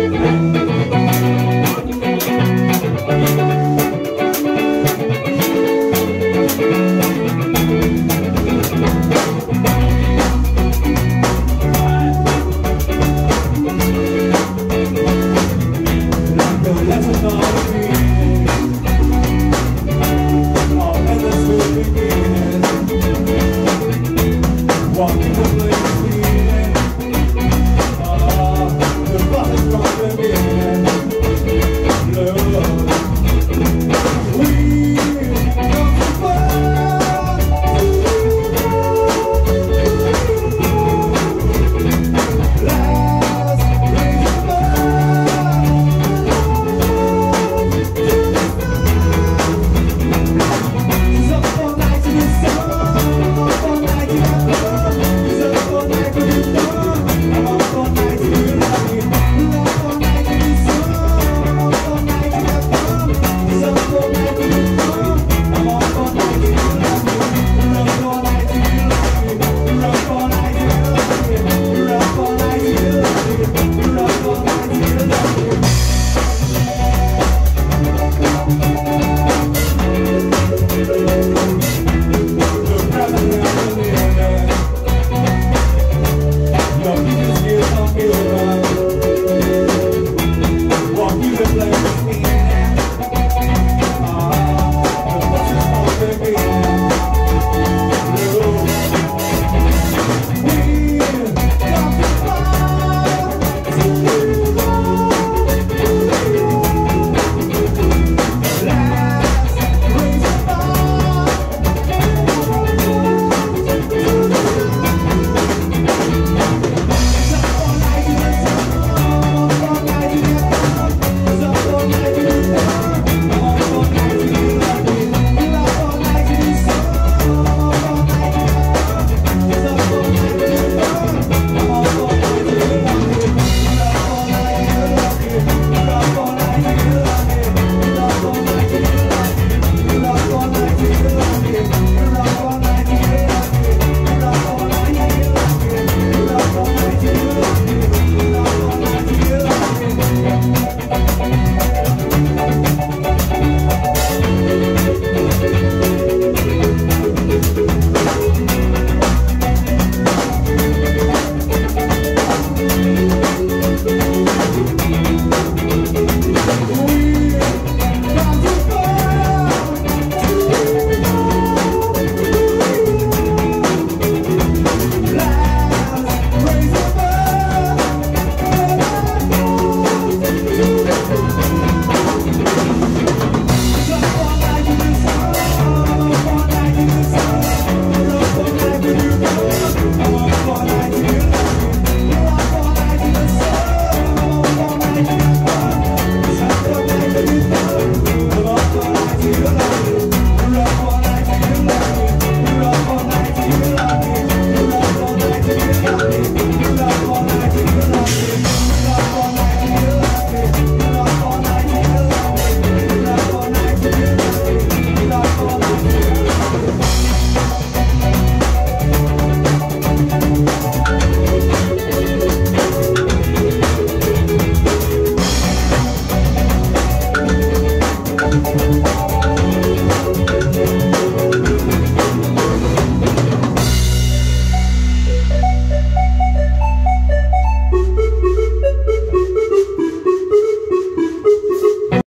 Thank you. Thank